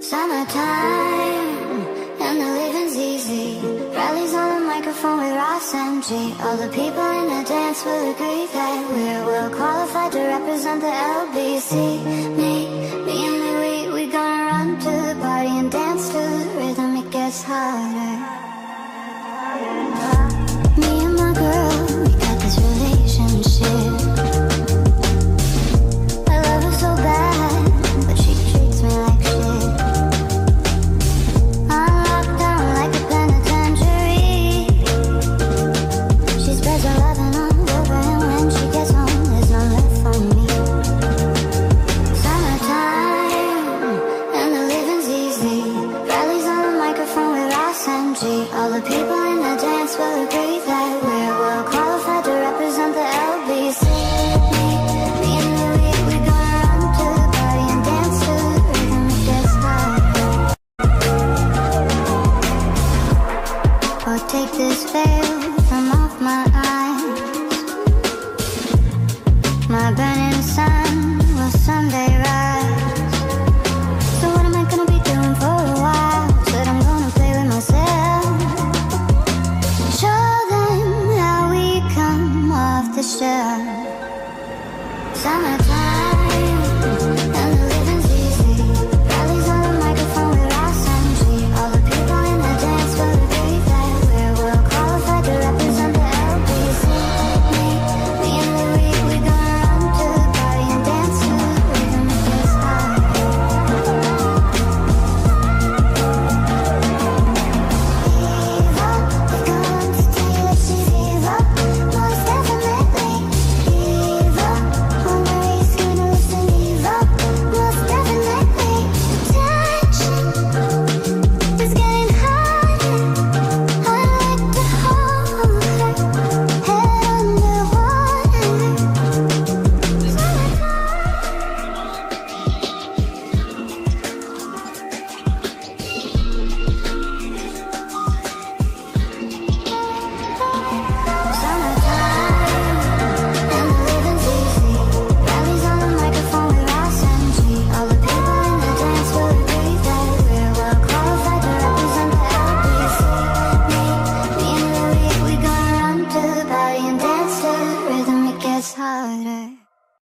Summertime, and the living's easy. Bradley's on the microphone with Ras MG All the people in the dance will agree that we're well qualified to represent the LBC Me, me and question. Summertime. time.